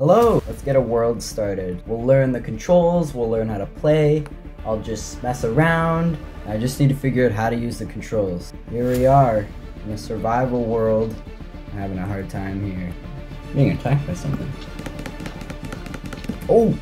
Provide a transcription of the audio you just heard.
Hello! Let's get a world started. We'll learn the controls, we'll learn how to play. I'll just mess around. I just need to figure out how to use the controls. Here we are, in a survival world. I'm having a hard time here. Being attacked by something. Oh!